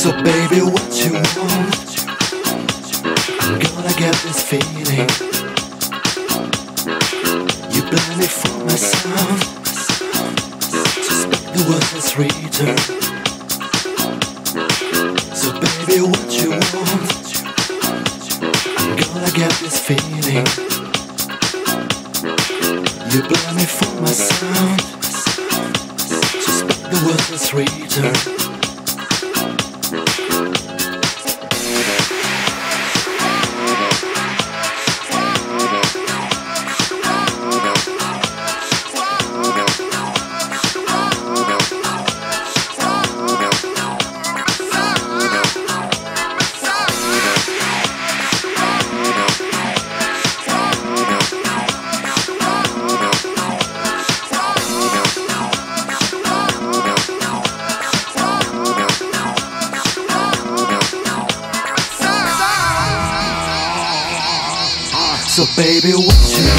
So baby, what you want? I'm gonna get this feeling. You blame me for my sound. Suspect the worthless return. So baby, what you want? I'm gonna get this feeling. You blame me for my sound. Suspect the worthless return. So baby, what you